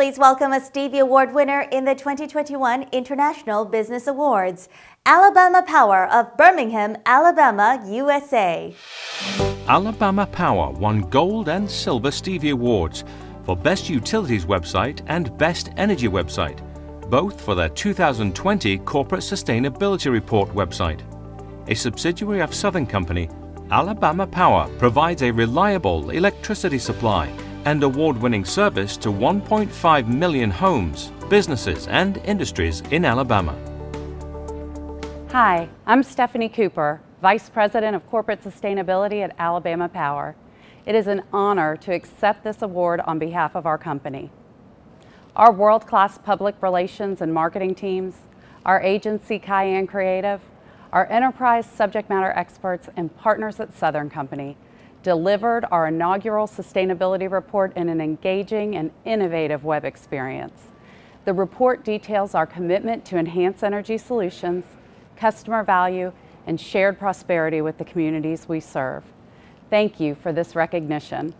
Please welcome a Stevie Award winner in the 2021 International Business Awards, Alabama Power of Birmingham, Alabama, USA. Alabama Power won Gold and Silver Stevie Awards for Best Utilities Website and Best Energy Website, both for their 2020 Corporate Sustainability Report website. A subsidiary of Southern Company, Alabama Power provides a reliable electricity supply and award-winning service to 1.5 million homes, businesses and industries in Alabama. Hi, I'm Stephanie Cooper, Vice President of Corporate Sustainability at Alabama Power. It is an honor to accept this award on behalf of our company. Our world-class public relations and marketing teams, our agency Cayenne Creative, our enterprise subject matter experts and partners at Southern Company delivered our inaugural sustainability report in an engaging and innovative web experience. The report details our commitment to enhance energy solutions, customer value, and shared prosperity with the communities we serve. Thank you for this recognition.